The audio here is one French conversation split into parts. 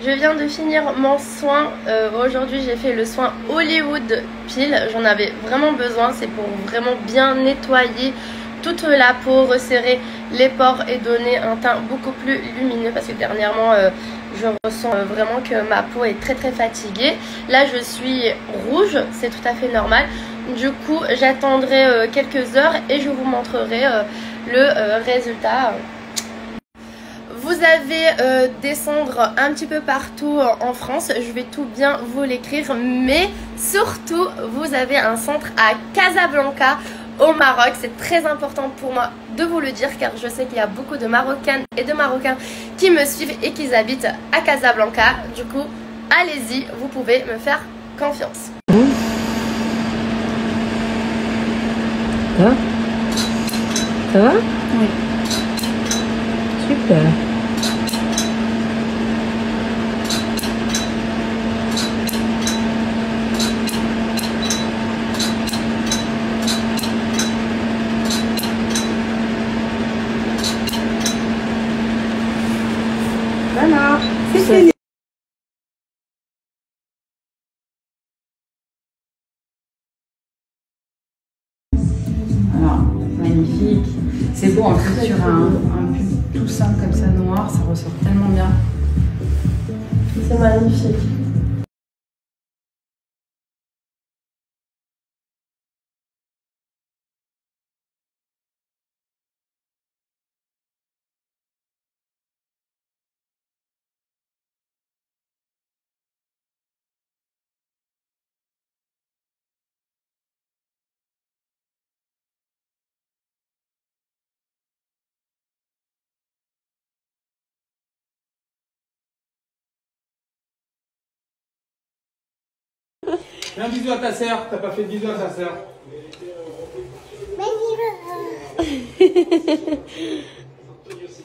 Je viens de finir mon soin. Euh, Aujourd'hui, j'ai fait le soin Hollywood Peel. J'en avais vraiment besoin. C'est pour vraiment bien nettoyer toute la peau, resserrer les pores et donner un teint beaucoup plus lumineux parce que dernièrement, euh, je ressens euh, vraiment que ma peau est très très fatiguée. Là, je suis rouge. C'est tout à fait normal. Du coup, j'attendrai quelques heures et je vous montrerai le résultat. Vous avez euh, des cendres un petit peu partout en France, je vais tout bien vous l'écrire, mais surtout vous avez un centre à Casablanca au Maroc. C'est très important pour moi de vous le dire car je sais qu'il y a beaucoup de Marocaines et de Marocains qui me suivent et qui habitent à Casablanca. Du coup, allez-y, vous pouvez me faire confiance. Ça va? Ça va? Oui. Super. Alors, magnifique. C'est beau en fait sur un, un pull tout simple comme ça noir, ça ressort tellement bien. C'est magnifique. Fais un bisou à ta sœur, t'as pas fait de bisou à ta sœur.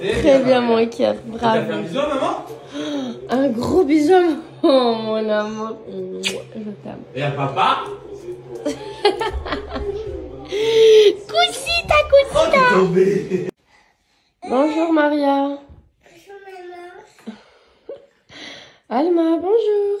Eh, Très bien mon cœur, T'as fait un bravo. bisou à maman? Un gros bisou. Oh mon amour. Je t'aime. Et à papa? Cousita, Oh, cousita. t'es tombé Bonjour Maria. Alma, bonjour.